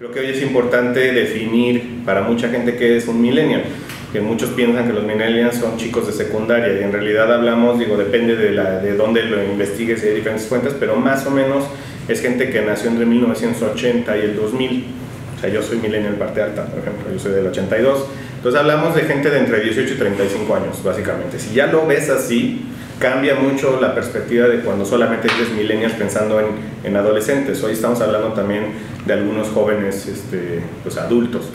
Creo que hoy es importante definir para mucha gente qué es un millennial, que muchos piensan que los millennials son chicos de secundaria y en realidad hablamos, digo, depende de, la, de dónde lo investigues y hay diferentes fuentes, pero más o menos es gente que nació entre 1980 y el 2000. O sea, yo soy millennial parte alta, por ejemplo, yo soy del 82. Entonces hablamos de gente de entre 18 y 35 años, básicamente. Si ya lo ves así, cambia mucho la perspectiva de cuando solamente eres millennials pensando en, en adolescentes. Hoy estamos hablando también de algunos jóvenes este, pues, adultos.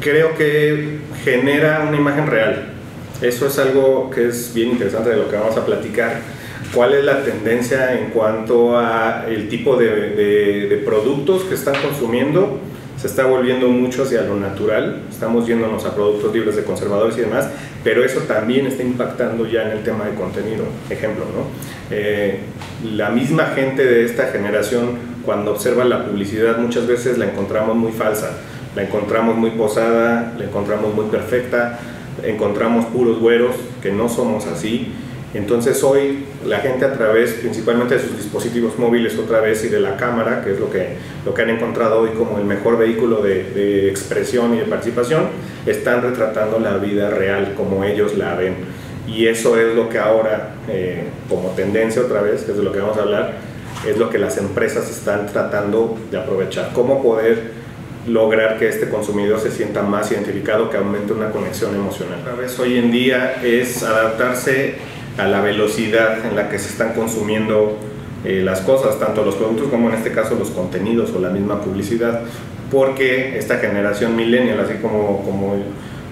Creo que genera una imagen real. Eso es algo que es bien interesante de lo que vamos a platicar. ¿Cuál es la tendencia en cuanto a el tipo de, de productos que están consumiendo? Se está volviendo mucho hacia lo natural, estamos yéndonos a productos libres de conservadores y demás, pero eso también está impactando ya en el tema de contenido. Ejemplo, ¿no? Eh, la misma gente de esta generación, cuando observa la publicidad, muchas veces la encontramos muy falsa, la encontramos muy posada, la encontramos muy perfecta, encontramos puros güeros, que no somos así entonces hoy la gente a través principalmente de sus dispositivos móviles otra vez y de la cámara, que es lo que, lo que han encontrado hoy como el mejor vehículo de, expresión y de participación, están retratando la vida real como ellos la ven. Y eso es lo que ahora, eh, como tendencia otra vez, que es de lo que vamos a hablar, es lo que las empresas están tratando de aprovechar. Cómo poder lograr que este consumidor se sienta más identificado, que aumente una conexión emocional. A vez hoy en día es adaptarse a la velocidad en la que se están consumiendo eh, las cosas, tanto los productos como en este caso los contenidos o la misma publicidad, porque esta generación millennial, así como, como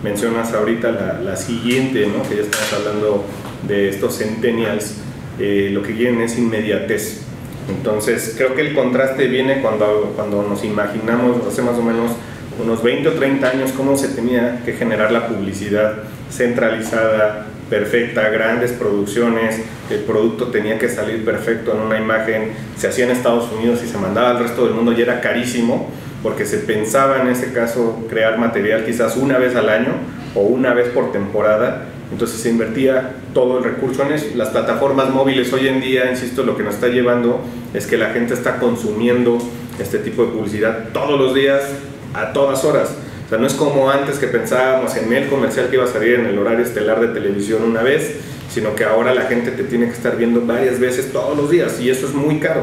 mencionas ahorita, la, la siguiente, ¿no? que ya estamos hablando de estos centennials, eh, lo que quieren es inmediatez. Entonces, creo que el contraste viene cuando, cuando nos imaginamos, hace más o menos unos 20 o 30 años, cómo se tenía que generar la publicidad centralizada, perfecta, grandes producciones, el producto tenía que salir perfecto en una imagen, se hacía en Estados Unidos y se mandaba al resto del mundo y era carísimo porque se pensaba en ese caso crear material quizás una vez al año o una vez por temporada, entonces se invertía todo el recurso en eso. Las plataformas móviles hoy en día, insisto, lo que nos está llevando es que la gente está consumiendo este tipo de publicidad todos los días, a todas horas. O sea, no es como antes que pensábamos en el comercial que iba a salir en el horario estelar de televisión una vez, sino que ahora la gente te tiene que estar viendo varias veces todos los días y eso es muy caro.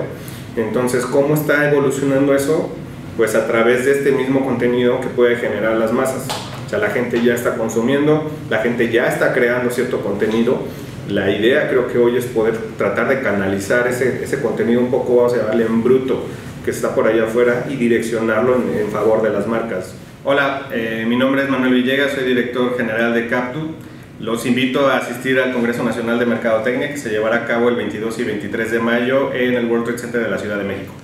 Entonces, ¿cómo está evolucionando eso? Pues a través de este mismo contenido que puede generar las masas. O sea, la gente ya está consumiendo, la gente ya está creando cierto contenido. La idea creo que hoy es poder tratar de canalizar ese, ese contenido un poco, vamos a llamarle en bruto, que está por allá afuera y direccionarlo en, en favor de las marcas. Hola, eh, mi nombre es Manuel Villegas, soy director general de Captu. Los invito a asistir al Congreso Nacional de Mercadotecnia que se llevará a cabo el 22 y 23 de mayo en el World Trade Center de la Ciudad de México.